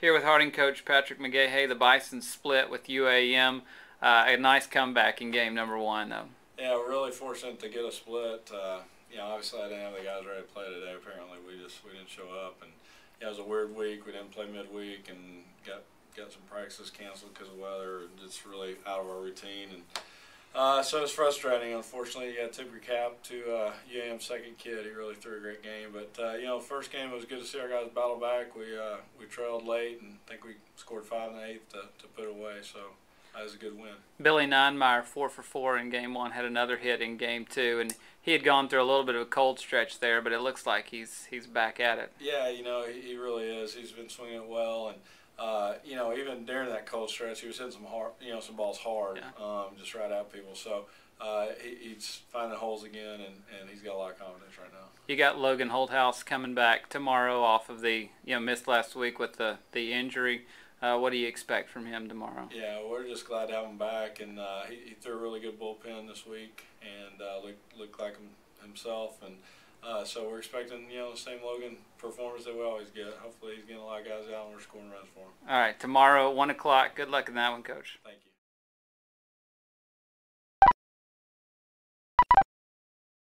Here with Harding coach Patrick McGaha, the Bison split with UAM. Uh, a nice comeback in game number one, though. Yeah, we're really fortunate to get a split. Uh, you know, obviously I didn't have the guys ready to play today. Apparently, we just we didn't show up, and yeah, it was a weird week. We didn't play midweek, and got got some practices canceled because of weather. It's really out of our routine, and uh, so it's frustrating. Unfortunately, you got to tip your cap to uh, UAM's second kid. He really threw a great game. But uh, you know, first game it was good to see our guys battle back. We uh, we trailed late, and I think we scored five in the eighth to, to put away. So that was a good win. Billy Ninemeyer, four for four in game one, had another hit in game two, and he had gone through a little bit of a cold stretch there, but it looks like he's he's back at it. Yeah, you know, he, he really is. He's been swinging it well, and know, even during that cold stretch, he was hitting some hard, you know, some balls hard, Yeah. um, just right at people. So uh, he, he's finding holes again, and, and he's got a lot of confidence right now. You got Logan Holthouse coming back tomorrow off of the you know missed last week with the the injury. Uh, what do you expect from him tomorrow? Yeah, we're just glad to have him back, and uh, he, he threw a really good bullpen this week, and uh, looked looked like him, himself, and uh, so we're expecting you know the same Logan performance that we always get. Hopefully, he's getting a lot of guys out, and we're scoring runs for him. All right, tomorrow at one o'clock. Good luck in that one, Coach. Thank you.